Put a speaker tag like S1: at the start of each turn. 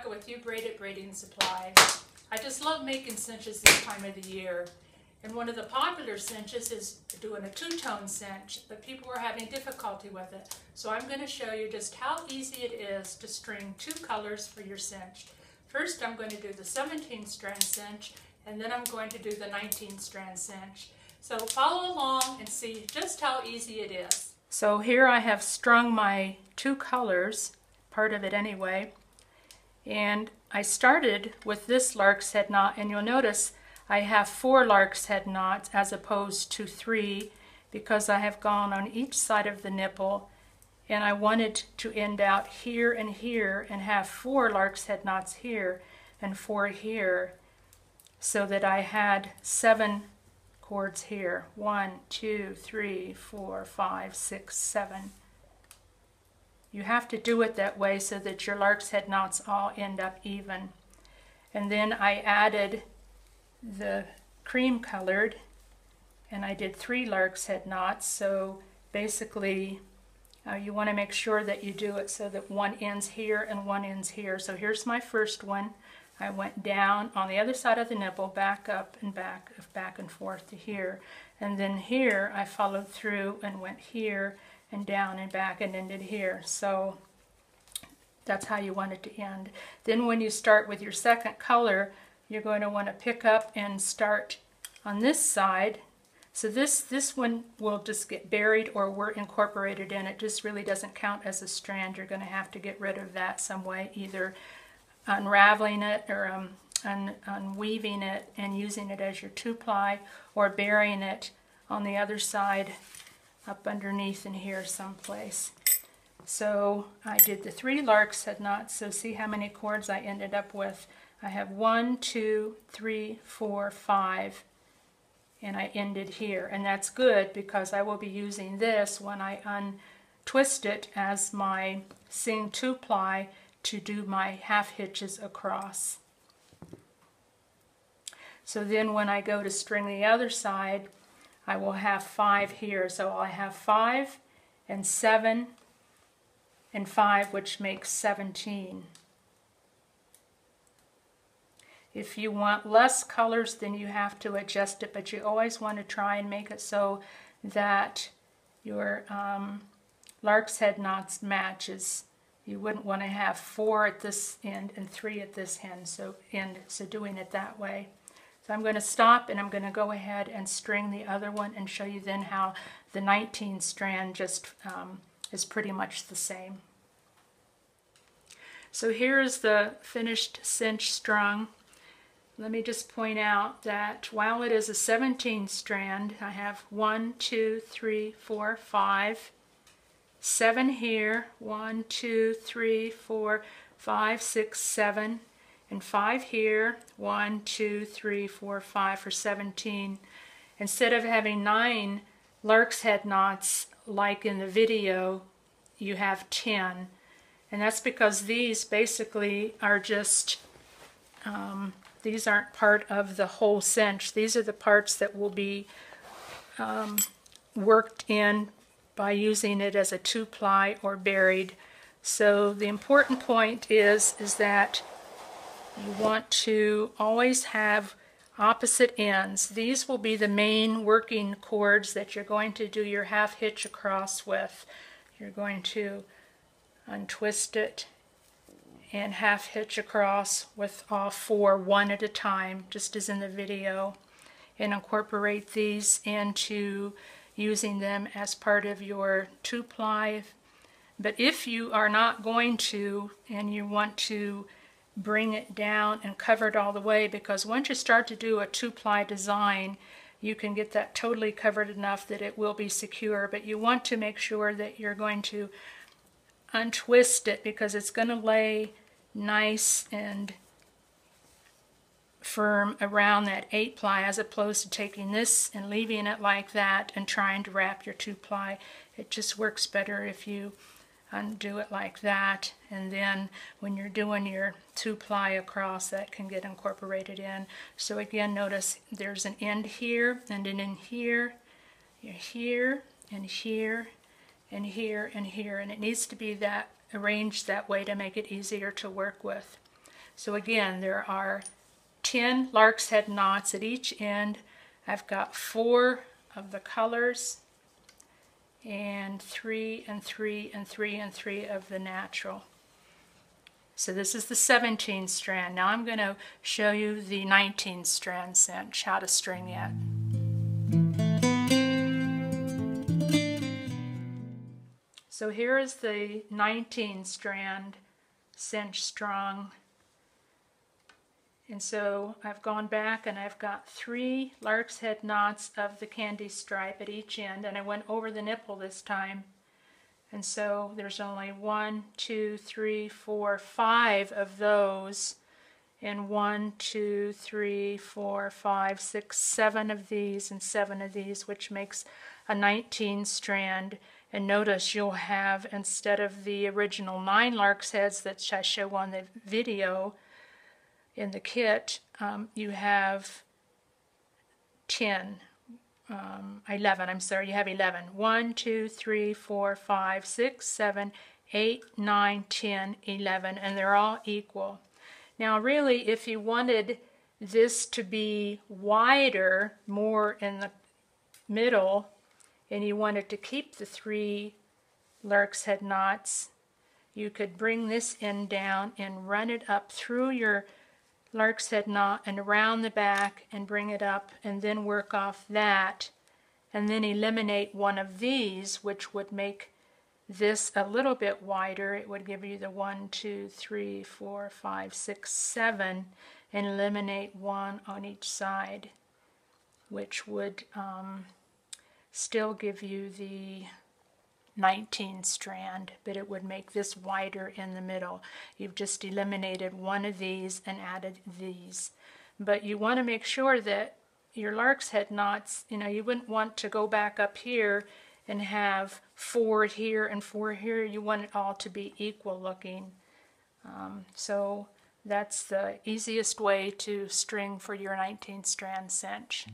S1: Rebecca with U-BRAID-IT Braiding Supply. I just love making cinches this time of the year. And one of the popular cinches is doing a two-tone cinch, but people were having difficulty with it. So I'm going to show you just how easy it is to string two colors for your cinch. First I'm going to do the 17 strand cinch, and then I'm going to do the 19 strand cinch. So follow along and see just how easy it is. So here I have strung my two colors, part of it anyway, and I started with this lark's head knot and you'll notice I have four lark's head knots as opposed to three because I have gone on each side of the nipple and I wanted to end out here and here and have four lark's head knots here and four here so that I had seven cords here. One, two, three, four, five, six, seven. You have to do it that way so that your lark's head knots all end up even. And then I added the cream colored and I did three lark's head knots. So basically uh, you want to make sure that you do it so that one ends here and one ends here. So here's my first one. I went down on the other side of the nipple, back up and back, back and forth to here. And then here I followed through and went here and down and back and ended here. So that's how you want it to end. Then when you start with your second color, you're going to want to pick up and start on this side. So this, this one will just get buried or we're incorporated in. It just really doesn't count as a strand. You're going to have to get rid of that some way, either unraveling it or um, un, unweaving it and using it as your two-ply or burying it on the other side up underneath in here someplace. So I did the three lark's head knots, so see how many cords I ended up with. I have one, two, three, four, five, and I ended here. And that's good because I will be using this when I untwist it as my sing two ply to do my half hitches across. So then when I go to string the other side, I will have five here. So I have five and seven and five, which makes 17. If you want less colors, then you have to adjust it, but you always want to try and make it so that your um, lark's head knots matches. You wouldn't want to have four at this end and three at this end, so end, so doing it that way. So I'm going to stop and I'm going to go ahead and string the other one and show you then how the 19 strand just um, is pretty much the same. So here is the finished cinch strung. Let me just point out that while it is a 17 strand, I have one, two, three, four, five, seven here, one, two, three, four, five, six, seven, and five here, one, two, three, four, five for 17. Instead of having nine lark's head knots like in the video, you have 10. And that's because these basically are just, um, these aren't part of the whole cinch. These are the parts that will be um, worked in by using it as a two-ply or buried. So the important point is, is that you want to always have opposite ends. These will be the main working cords that you're going to do your half hitch across with. You're going to untwist it and half hitch across with all four one at a time, just as in the video, and incorporate these into using them as part of your two-ply. But if you are not going to and you want to bring it down and cover it all the way because once you start to do a two-ply design, you can get that totally covered enough that it will be secure, but you want to make sure that you're going to untwist it because it's going to lay nice and firm around that 8 ply as opposed to taking this and leaving it like that and trying to wrap your 2 ply. It just works better if you undo it like that. And then when you're doing your two ply across that can get incorporated in. So again notice there's an end here and then in here you're here and here and here and here. And it needs to be that arranged that way to make it easier to work with. So again, there are 10 lark's head knots at each end. I've got four of the colors and three and three and three and three of the natural. So this is the 17 strand. Now I'm going to show you the 19 strand cinch, how to string it. So here is the 19 strand cinch strung. And so I've gone back and I've got three lark's head knots of the candy stripe at each end and I went over the nipple this time. And so there's only one, two, three, four, five of those and one, two, three, four, five, six, seven of these and seven of these, which makes a 19 strand. And notice you'll have, instead of the original nine lark's heads that I show on the video in the kit, um, you have 10, um, 11, I'm sorry, you have 11. 1, 2, 3, 4, 5, 6, 7, 8, 9, 10, 11, and they're all equal. Now really, if you wanted this to be wider, more in the middle, and you wanted to keep the three lark's head knots, you could bring this end down and run it up through your lark's head knot and around the back and bring it up and then work off that and then eliminate one of these which would make this a little bit wider. It would give you the one, two, three, four, five, six, seven and eliminate one on each side which would um, still give you the 19 strand, but it would make this wider in the middle. You've just eliminated one of these and added these. But you want to make sure that your lark's head knots, you know, you wouldn't want to go back up here and have four here and four here. You want it all to be equal looking. Um, so that's the easiest way to string for your 19 strand cinch.